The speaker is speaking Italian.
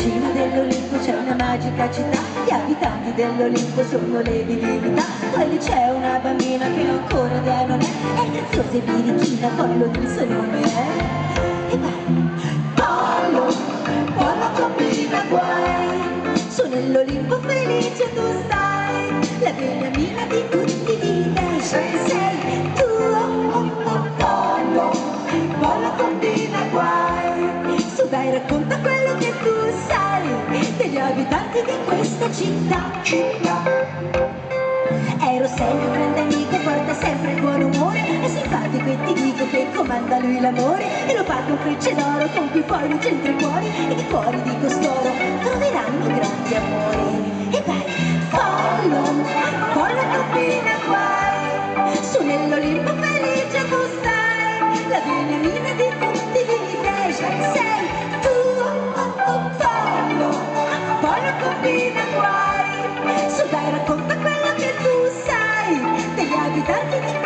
dell'Olimpo c'è una magica città Gli abitanti dell'Olimpo sono le divinità. Poi c'è una bambina che ancora dea non è È graziosa e birichina, pollo del suo nome è. E vai Pollo, pollo combina guai. Su nell'Olimpo felice tu stai La beniamina di tutti dai racconta quello che tu sai Degli abitanti di questa città. Città. Ero sempre un grande amico, porta sempre il buon umore È simpatico e ti dico che comanda lui l'amore E lo paga un frecce d'oro con cui poi lui centra i cuori E di cuori di costoro troveranno grandi amori. E vai, follo, follo combina guai Su nell'Olimpo felice buona combina guai. Su dai racconta quello che tu sai. Degli abitanti di